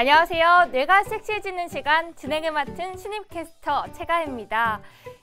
안녕하세요. 뇌가 섹시해지는 시간 진행을 맡은 신입 캐스터 최가입니다.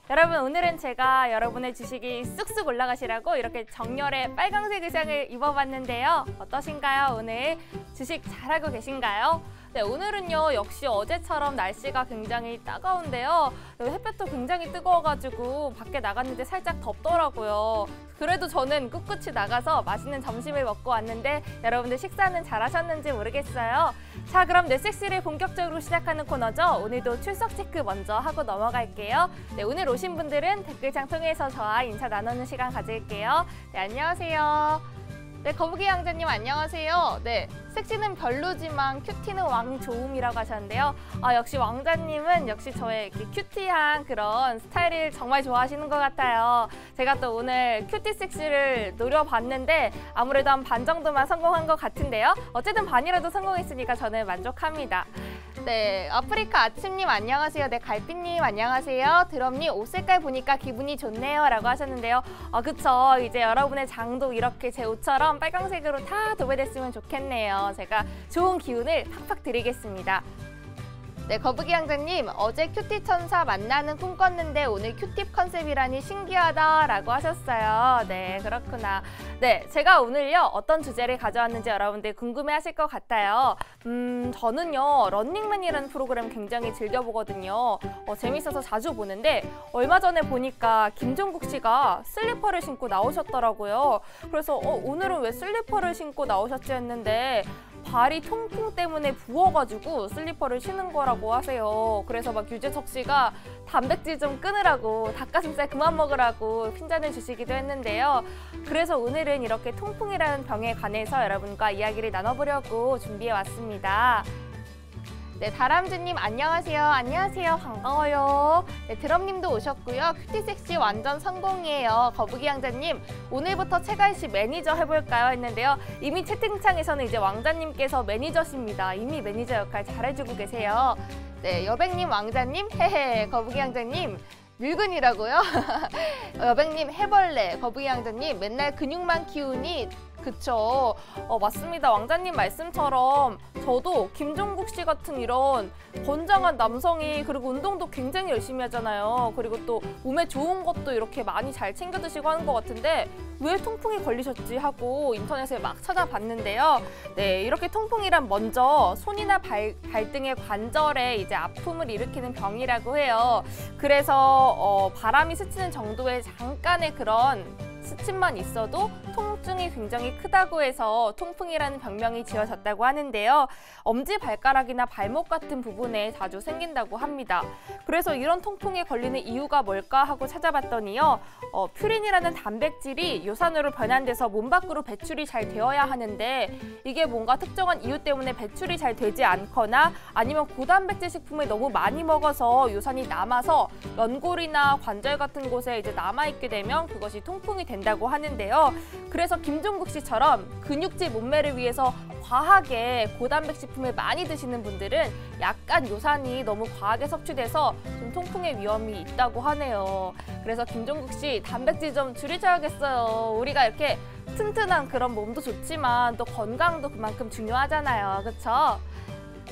여러분 오늘은 제가 여러분의 주식이 쑥쑥 올라가시라고 이렇게 정렬의 빨강색 의상을 입어봤는데요. 어떠신가요? 오늘 주식 잘하고 계신가요? 네, 오늘은요 역시 어제처럼 날씨가 굉장히 따가운데요. 햇볕도 굉장히 뜨거워가지고 밖에 나갔는데 살짝 덥더라고요. 그래도 저는 꿋꿋이 나가서 맛있는 점심을 먹고 왔는데 여러분들 식사는 잘하셨는지 모르겠어요. 자 그럼 뇌섹시를 본격적으로 시작하는 코너죠. 오늘도 출석 체크 먼저 하고 넘어갈게요. 네, 오늘 오신 분들은 댓글창 통해서 저와 인사 나누는 시간 가질게요. 네, 안녕하세요. 네, 거북이 왕자님 안녕하세요. 네, 섹시는 별로지만 cutie는 왕 좋음이라고 하셨는데요. 아, 역시 왕자님은 역시 저의 cutie한 그런 스타일을 정말 좋아하시는 것 같아요. 제가 또 오늘 cutie 섹시를 노려봤는데 아무래도 한 반 정도만 성공한 것 같은데요. 어쨌든 반이라도 성공했으니까 저는 만족합니다. 네, 아프리카 아침님 안녕하세요. 네, 갈비님 안녕하세요. 드럼님 옷 색깔 보니까 기분이 좋네요. 라고 하셨는데요. 아, 그쵸. 이제 여러분의 장도 이렇게 제 옷처럼 빨강색으로 다 도배됐으면 좋겠네요. 제가 좋은 기운을 팍팍 드리겠습니다. 네, 거북이 양자님 어제 큐티 천사 만나는 꿈 꿨는데 오늘 큐팁 컨셉이라니 신기하다라고 하셨어요. 네, 그렇구나. 네, 제가 오늘요 어떤 주제를 가져왔는지 여러분들 궁금해하실 것 같아요. 음, 저는요 런닝맨이라는 프로그램 굉장히 즐겨보거든요. 어, 재밌어서 자주 보는데 얼마 전에 보니까 김종국 씨가 슬리퍼를 신고 나오셨더라고요. 그래서 어, 오늘은 왜 슬리퍼를 신고 나오셨지 했는데 발이 통풍 때문에 부어가지고 슬리퍼를 신은 거라고 하세요. 그래서 막 유재석 씨가 단백질 좀 끊으라고 닭가슴살 그만 먹으라고 핀잔을 주시기도 했는데요. 그래서 오늘은 이렇게 통풍이라는 병에 관해서 여러분과 이야기를 나눠보려고 준비해 왔습니다. 네, 다람쥐님 안녕하세요. 안녕하세요. 반가워요. 네, 드럼님도 오셨고요. cutie 섹시 완전 성공이에요. 거북이 왕자님 오늘부터 최가희씨 매니저 해볼까요? 했는데요. 이미 채팅창에서는 이제 왕자님께서 매니저십니다. 이미 매니저 역할 잘해주고 계세요. 네, 여백님 왕자님 헤헤 거북이 왕자님 늙은이라고요? 여백님 헤벌레 거북이 왕자님 맨날 근육만 키우니 그쵸. 어, 맞습니다. 왕자님 말씀처럼 저도 김종국 씨 같은 이런 건장한 남성이 그리고 운동도 굉장히 열심히 하잖아요. 그리고 또 몸에 좋은 것도 이렇게 많이 잘 챙겨 드시고 하는 것 같은데 왜 통풍이 걸리셨지 하고 인터넷에 막 찾아봤는데요. 네, 이렇게 통풍이란 먼저 손이나 발, 발등의 관절에 이제 아픔을 일으키는 병이라고 해요. 그래서 어, 바람이 스치는 정도의 잠깐의 그런 스침만 있어도 통 증이 굉장히 크다고 해서 통풍이라는 병명이 지어졌다고 하는데요. 엄지 발가락이나 발목 같은 부분에 자주 생긴다고 합니다. 그래서 이런 통풍에 걸리는 이유가 뭘까 하고 찾아봤더니요. 어, 퓨린이라는 단백질이 요산으로 변환돼서 몸 밖으로 배출이 잘 되어야 하는데 이게 뭔가 특정한 이유 때문에 배출이 잘 되지 않거나 아니면 고단백질 식품을 너무 많이 먹어서 요산이 남아서 연골이나 관절 같은 곳에 이제 남아있게 되면 그것이 통풍이 된다 된다고 하는데요. 그래서 김종국 씨처럼 근육질 몸매를 위해서 과하게 고단백 식품을 많이 드시는 분들은 약간 요산이 너무 과하게 섭취돼서 좀 통풍의 위험이 있다고 하네요. 그래서 김종국 씨 단백질 좀 줄이셔야겠어요. 우리가 이렇게 튼튼한 그런 몸도 좋지만 또 건강도 그만큼 중요하잖아요. 그렇죠?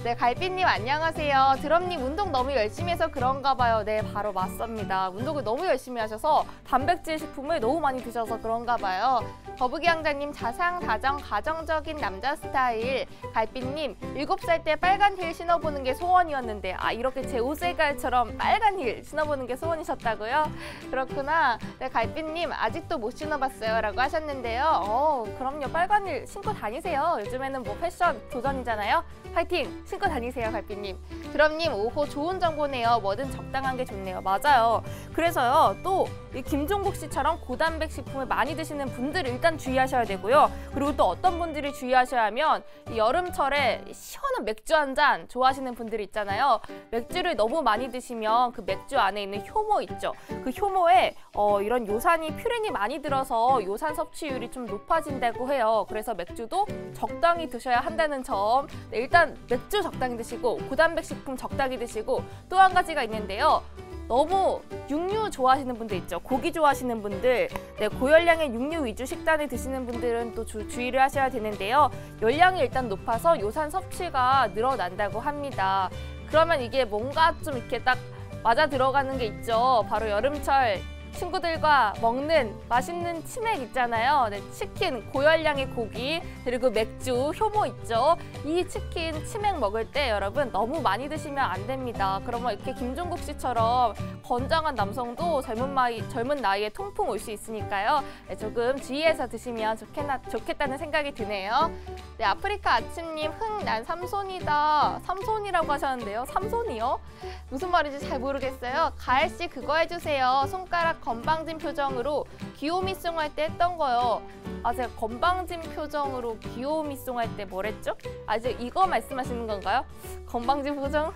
네, 갈비님 안녕하세요. 드럼님 운동 너무 열심히 해서 그런가 봐요. 네, 바로 맞습니다. 운동을 너무 열심히 하셔서 단백질 식품을 너무 많이 드셔서 그런가 봐요. 거북이 왕자님 자상, 다정, 가정적인 남자 스타일. 갈비님 일곱 살 때 빨간 힐 신어보는 게 소원이었는데 아 이렇게 제 옷 색깔처럼 빨간 힐 신어보는 게 소원이셨다고요? 그렇구나. 네, 갈비님 아직도 못 신어봤어요 라고 하셨는데요. 어, 그럼요. 빨간 힐 신고 다니세요. 요즘에는 뭐 패션 도전이잖아요. 파이팅! 신고 다니세요, 갈비님. 드럼님, 오호 좋은 정보네요. 뭐든 적당한 게 좋네요. 맞아요. 그래서요, 또 이 김종국 씨처럼 고단백 식품을 많이 드시는 분들 일단 주의하셔야 되고요. 그리고 또 어떤 분들이 주의하셔야 하면 이 여름철에 시원한 맥주 한 잔 좋아하시는 분들이 있잖아요. 맥주를 너무 많이 드시면 그 맥주 안에 있는 효모 있죠. 그 효모에 어, 이런 요산이 퓨린이 많이 들어서 요산 섭취율이 좀 높아진다고 해요. 그래서 맥주도 적당히 드셔야 한다는 점. 네, 일단 맥주 적당히 드시고 고단백 식품 적당히 드시고 또 한 가지가 있는데요. 너무 육류 좋아하시는 분들 있죠. 고기 좋아하시는 분들, 네, 고열량의 육류 위주 식단을 드시는 분들은 또 주, 주의를 하셔야 되는데요. 열량이 일단 높아서 요산 섭취가 늘어난다고 합니다. 그러면 이게 뭔가 좀 이렇게 딱 맞아 들어가는 게 있죠. 바로 여름철 친구들과 먹는 맛있는 치맥 있잖아요. 네, 치킨, 고열량의 고기, 그리고 맥주, 효모 있죠. 이 치킨, 치맥 먹을 때 여러분 너무 많이 드시면 안 됩니다. 그러면 이렇게 김종국 씨처럼 건장한 남성도 젊은, 나이, 젊은 나이에 통풍 올 수 있으니까요. 네, 조금 주의해서 드시면 좋겠나, 좋겠다는 생각이 드네요. 네, 아프리카 아침님, 흥, 난 삼손이다. 삼손이라고 하셨는데요. 삼손이요? 무슨 말인지 잘 모르겠어요. 가을 씨 그거 해주세요. 손가락 건방진 표정으로 귀요미송 할 때 했던 거요. 아 제가 건방진 표정으로 귀요미송 할 때 뭐랬죠? 아 이제 이거 말씀하시는 건가요? 건방진 표정?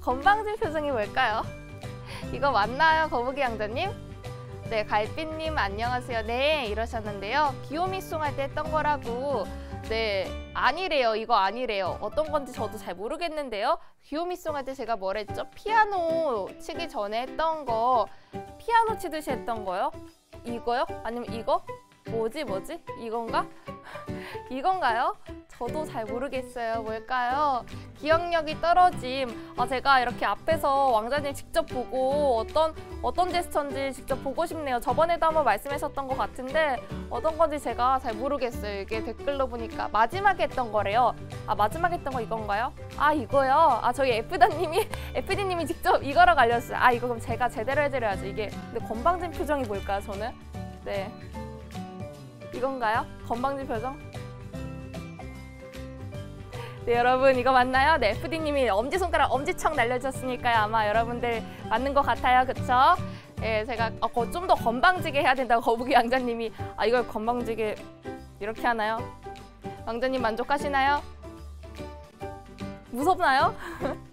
건방진 표정이 뭘까요? 이거 맞나요, 거북이 양자님? 네, 갈빛님 안녕하세요. 네, 이러셨는데요. 귀요미송 할 때 했던 거라고. 네, 아니래요. 이거 아니래요. 어떤 건지 저도 잘 모르겠는데요. 귀요미송 할 때 제가 뭐랬죠? 피아노 치기 전에 했던 거. 피아노 치듯이 했던 거요? 이거요? 아니면 이거? 뭐지 뭐지? 이건가? 이건가요? 저도 잘 모르겠어요. 뭘까요? 기억력이 떨어짐. 아, 제가 이렇게 앞에서 왕자님 직접 보고 어떤 어떤 제스처인지 직접 보고 싶네요. 저번에도 한번 말씀하셨던 것 같은데 어떤 건지 제가 잘 모르겠어요. 이게 댓글로 보니까 마지막에 했던 거래요. 아 마지막에 했던 거 이건가요? 아 이거요? 아 저희 에프다님이 에프디님이 직접 이거라고 알려주어요 아 이거 그럼 제가 제대로 해드려야죠. 이게 근데 건방진 표정이 뭘까요? 저는 네 이건가요? 건방진 표정? 네, 여러분 이거 맞나요? 네, FD님이 엄지손가락 엄지척 날려주셨으니까요. 아마 여러분들 맞는 것 같아요. 그쵸? 예, 제가 어, 좀더 건방지게 해야 된다고 거북이 왕자님이 아 이걸 건방지게 이렇게 하나요? 왕자님 만족하시나요? 무섭나요?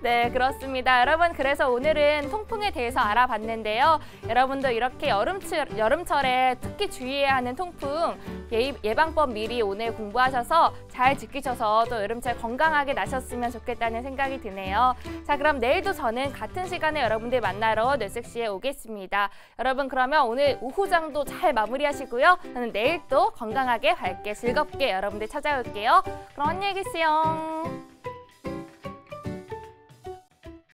네, 그렇습니다. 여러분, 그래서 오늘은 통풍에 대해서 알아봤는데요. 여러분도 이렇게 여름철, 여름철에 특히 주의해야 하는 통풍 예, 예방법 미리 오늘 공부하셔서 잘 지키셔서 또 여름철 건강하게 나셨으면 좋겠다는 생각이 드네요. 자, 그럼 내일도 저는 같은 시간에 여러분들 만나러 뇌섹시에 오겠습니다. 여러분, 그러면 오늘 오후장도 잘 마무리하시고요. 저는 내일 또 건강하게 밝게 즐겁게 여러분들 찾아올게요. 그럼 안녕히 계세요.